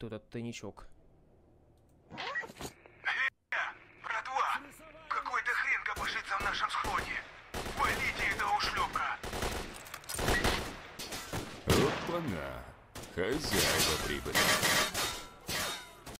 кто этот тайничок. Братва! Какой-то хрен копошится в нашем схроне! Валите этого ушлепка! Опа-на! Хозяева прибыли.